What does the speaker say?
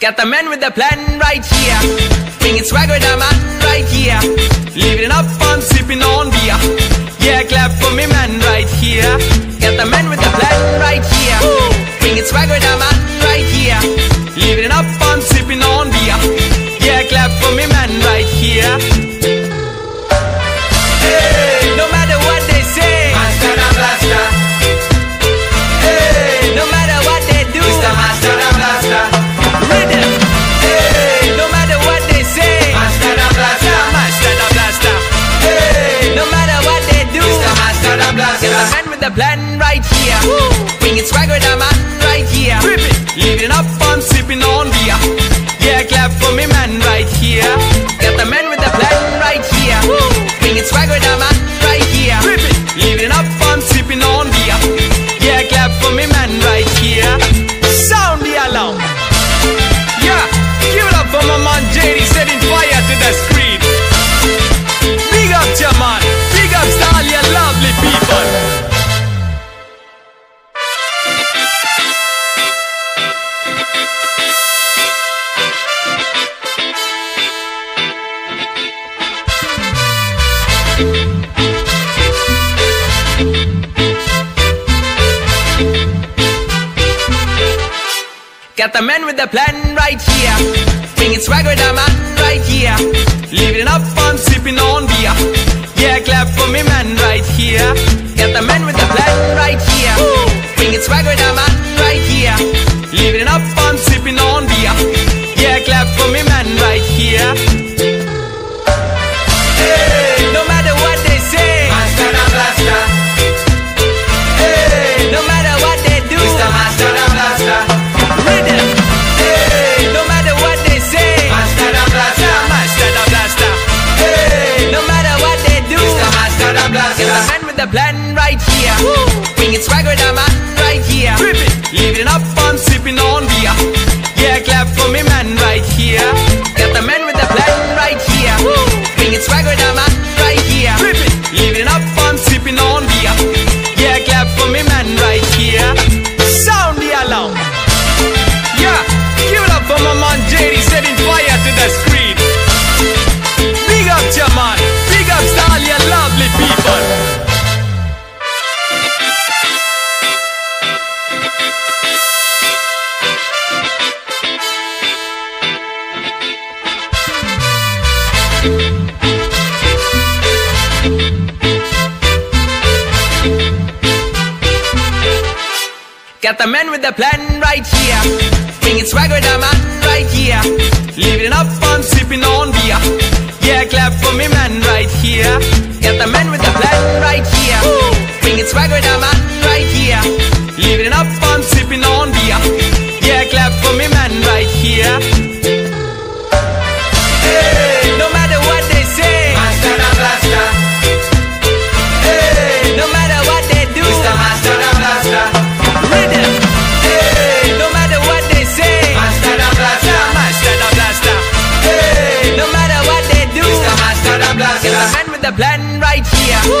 Got the man with the plan right here. Bringing swagger, the man right here. Living up on sipping on beer. Yeah, clap for me, man right here. Got the man with the plan right here. Bringing swagger, the man right here. Living up on sipping on beer. Yeah, clap for me, man right here. The plan right here. Bringing swagger, the man Got the man with the plan right here. Bringing swagger, the man right here. Living up on sipping on beer. Yeah, clap for me, man right here. Got the man with the plan right here. The plan right here. Bringing swagger, the man right here. Living up on sipping on Got the man with the plan right here. Bringing swagger, the man right here. Living up on sipping on beer. Yeah, clap for me, man right here. Got the man with the plan right here. Bringing swagger, the man right here. Living up on sipping on beer. Yeah, clap for me, man right here. The plan right here.